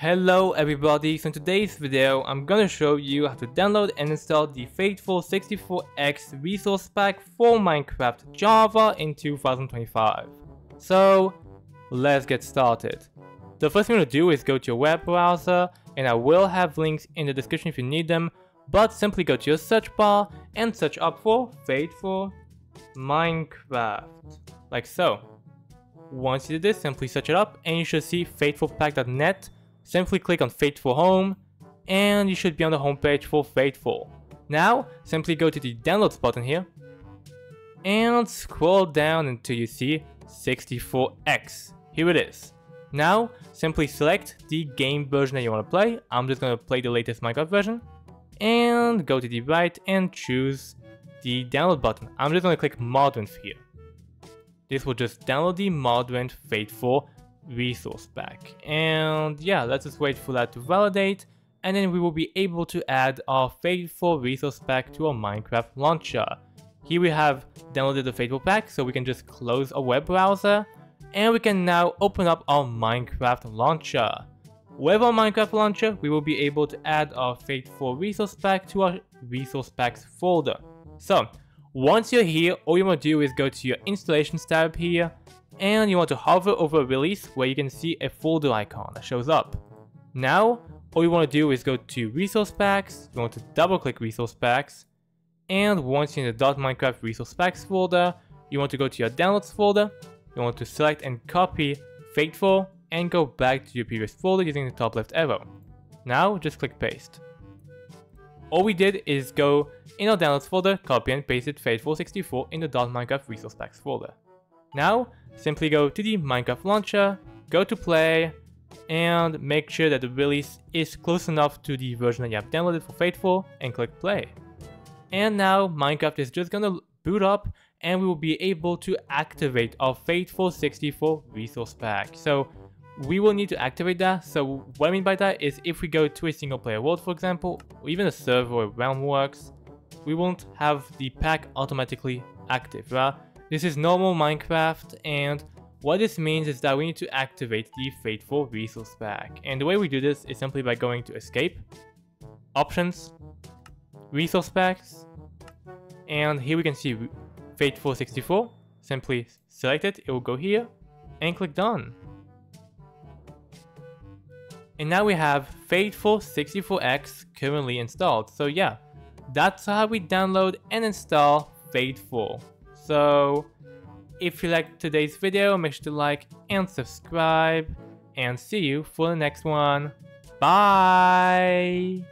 Hello everybody, so in today's video I'm gonna show you how to download and install the Faithful 64X resource pack for Minecraft Java in 2025. So let's get started. The first thing to do is go to your web browser and I will have links in the description if you need them but simply go to your search bar and search up for Faithful Minecraft like so. Once you do this, simply search it up and you should see faithfulpack.net Simply click on Faithful Home, and you should be on the homepage for Faithful. Now, simply go to the Downloads button here, and scroll down until you see 64X. Here it is. Now, simply select the game version that you want to play. I'm just going to play the latest Minecraft version. And go to the right and choose the download button. I'm just going to click Modern here. This will just download the Modern Faithful resource pack. And yeah, let's just wait for that to validate and then we will be able to add our Faithful resource pack to our Minecraft launcher. Here we have downloaded the Faithful pack so we can just close our web browser and we can now open up our Minecraft launcher. With our Minecraft launcher, we will be able to add our Faithful resource pack to our resource packs folder. So, once you're here, all you want to do is go to your installations tab here and you want to hover over a release where you can see a folder icon that shows up. Now, all you want to do is go to resource packs, you want to double click resource packs, and once you're in the .minecraft resource packs folder, you want to go to your downloads folder, you want to select and copy Faithful, and go back to your previous folder using the top left arrow. Now, just click paste. All we did is go in our downloads folder, copy and paste it Faithful64 in the .minecraft resource packs folder. Now, simply go to the Minecraft launcher, go to play, and make sure that the release is close enough to the version that you have downloaded for Faithful, and click play. And now Minecraft is just gonna boot up and we will be able to activate our Faithful 64 resource pack. So we will need to activate that. So what I mean by that is if we go to a single player world, for example, or even a server or realm works, we won't have the pack automatically active, right? This is normal Minecraft and what this means is that we need to activate the Faithful Resource Pack. And the way we do this is simply by going to Escape, Options, Resource Packs, and here we can see Faithful 64. Simply select it, it will go here, and click Done. And now we have Faithful 64X currently installed. So yeah, that's how we download and install Faithful. So if you liked today's video, make sure to like and subscribe. And see you for the next one. Bye!